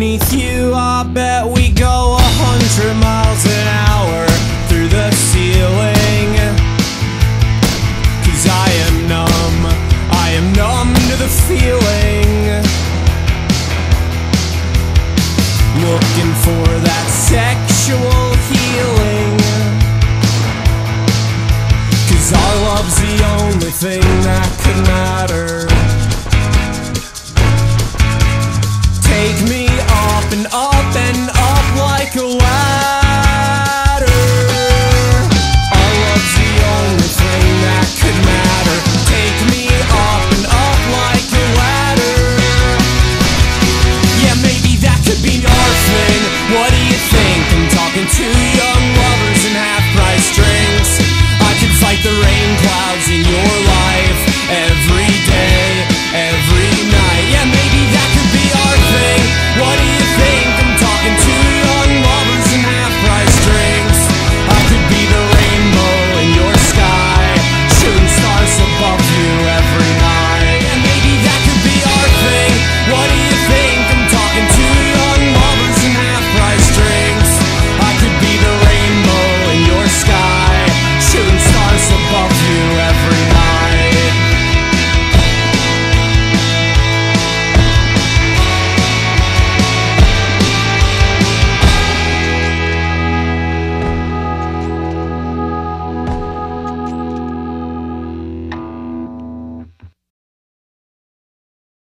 meets you, I bet we go a hundred miles an hour through the ceiling. Cause I am numb, I am numb to the feeling. Looking for that sexual healing. Cause our love's the only thing that could matter.